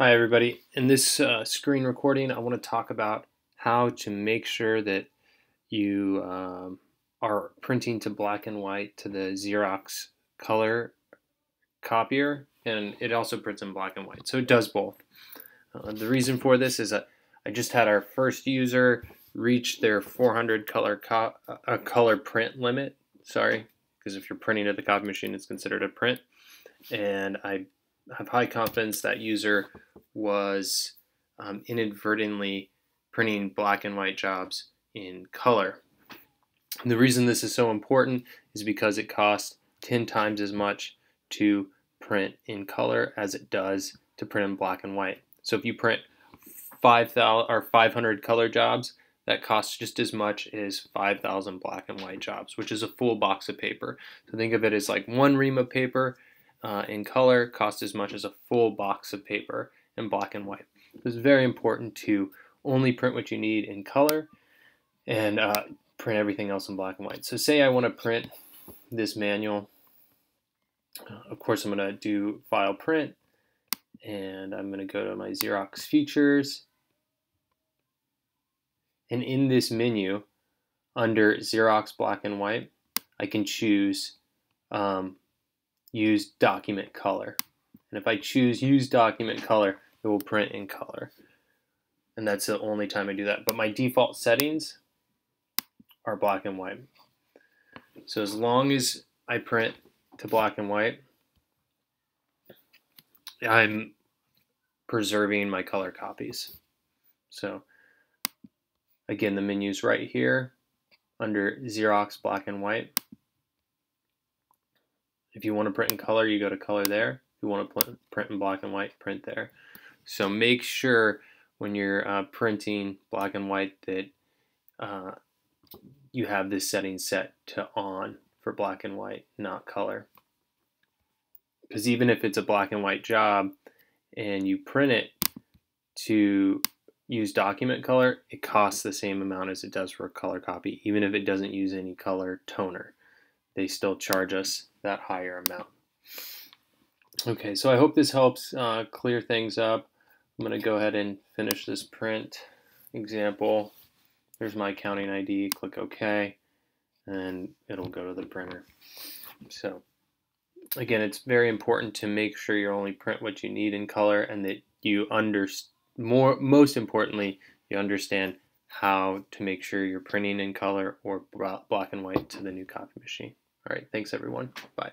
Hi everybody. In this uh, screen recording I want to talk about how to make sure that you um, are printing to black and white to the Xerox color copier and it also prints in black and white so it does both. Uh, the reason for this is that I just had our first user reach their 400 color co uh, color print limit sorry because if you're printing at the copy machine it's considered a print and I have high confidence that user was um, inadvertently printing black and white jobs in color. And the reason this is so important is because it costs 10 times as much to print in color as it does to print in black and white. So if you print 5,000 or 500 color jobs, that costs just as much as 5,000 black and white jobs, which is a full box of paper. So think of it as like one ream of paper uh, in color cost as much as a full box of paper in black and white. It's very important to only print what you need in color and uh, print everything else in black and white. So say I want to print this manual. Uh, of course, I'm going to do file print and I'm going to go to my Xerox features. And in this menu, under Xerox black and white, I can choose um, use document color. And if I choose use document color, it will print in color. And that's the only time I do that. But my default settings are black and white. So as long as I print to black and white, I'm preserving my color copies. So again, the menu's right here under Xerox black and white. If you want to print in color, you go to color there. If you want to print in black and white, print there. So make sure when you're uh, printing black and white that uh, you have this setting set to on for black and white, not color. Because even if it's a black and white job and you print it to use document color, it costs the same amount as it does for a color copy, even if it doesn't use any color toner. They still charge us that higher amount. Okay, so I hope this helps uh, clear things up. I'm going to go ahead and finish this print example. There's my accounting ID, click OK, and it'll go to the printer. So again, it's very important to make sure you only print what you need in color and that you understand, more, most importantly, you understand how to make sure you're printing in color or black and white to the new copy machine. All right, thanks everyone. Bye.